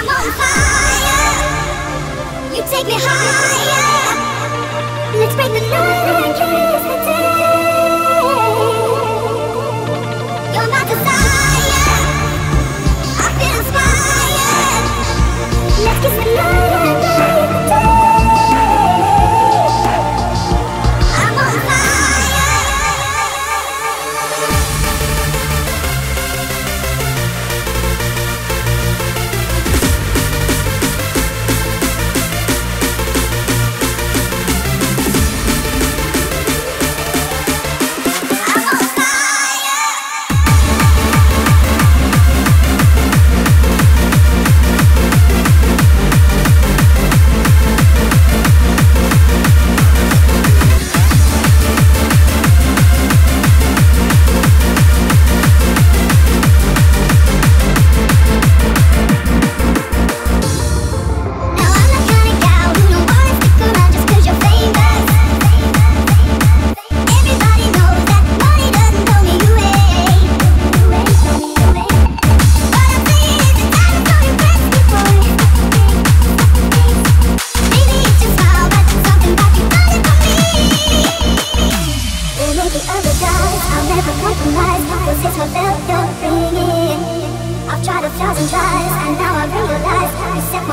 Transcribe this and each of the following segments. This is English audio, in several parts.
I'm on fire. You take me higher.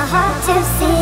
hard to see.